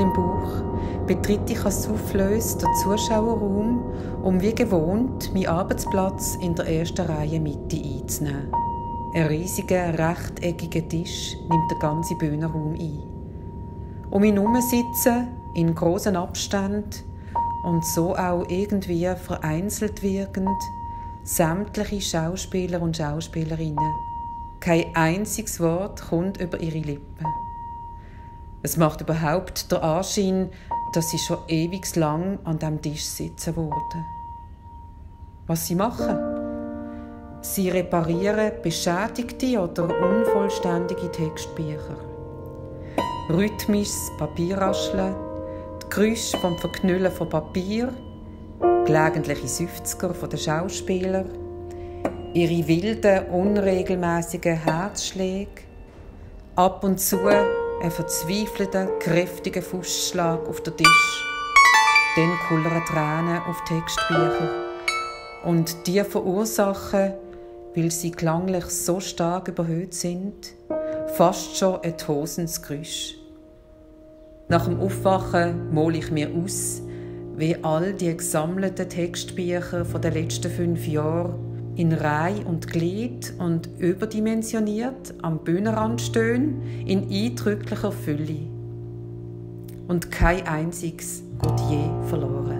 im Bauch betritt ich als Soufflös den Zuschauerraum, um wie gewohnt meinen Arbeitsplatz in der ersten Reihe Mitte einzunehmen. Ein riesiger, rechteckiger Tisch nimmt den ganzen Bühnenraum ein. Um ihn herum sitzen, in großen Abständen und so auch irgendwie vereinzelt wirkend, sämtliche Schauspieler und Schauspielerinnen. Kein einziges Wort kommt über ihre Lippen. Es macht überhaupt den Anschein, dass sie schon ewig lang an dem Tisch sitzen würden. Was sie machen? Sie reparieren beschädigte oder unvollständige Textbücher. Rhythmisches Papierrascheln, die Geräusche vom Verknüllen von Papier, gelegentliche Seufzer von den Schauspielern, ihre wilden, unregelmäßigen Herzschläge, ab und zu ein verzweifelter, kräftiger Fußschlag auf den Tisch, dann kullern Tränen auf Textbücher und die verursachen, weil sie klanglich so stark überhöht sind, fast schon ein tosendes Geräusch. Nach dem Aufwachen male ich mir aus, wie all die gesammelten Textbücher von den letzten fünf Jahren in Reihe und Glied und überdimensioniert am Bühnenrand stehen, in eindrücklicher Fülle. Und kein einziges geht je verloren.